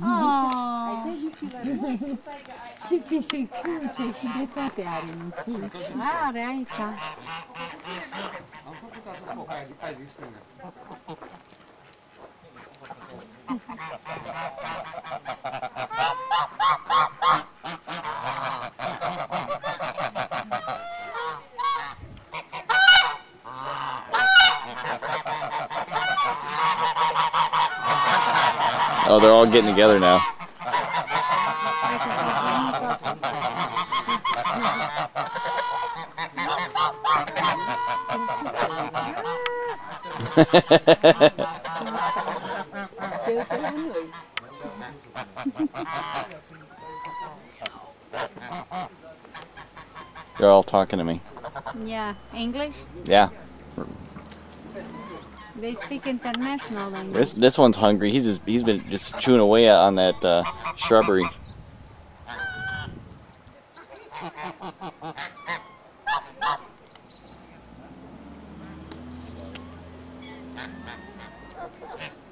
noapte. Aici ai visilele. Și pisicuțe și de toate are micuci. Are aici. Am făcut așa, ai din stânga. Oh, they're all getting together now. Se uită la noi. They're all talking to me. Yeah. English? Yeah. They speak international language. This this one's hungry. He's just, he's been just chewing away on that uh, shrubbery.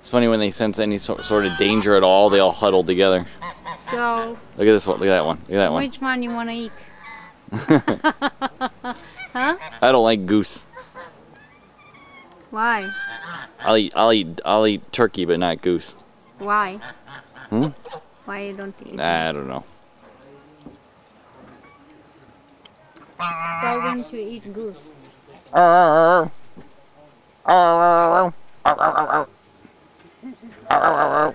It's funny when they sense any sort, sort of danger at all, they all huddle together. So, Look at this one. Look at that one. Look at that one. which one you want to eat? huh? I don't like goose. Why? I'll eat I'll eat I'll eat turkey but not goose. Why? Hmm? Why you don't eat? I don't know. Why don't you eat goose? Oh, oh, oh, oh, oh,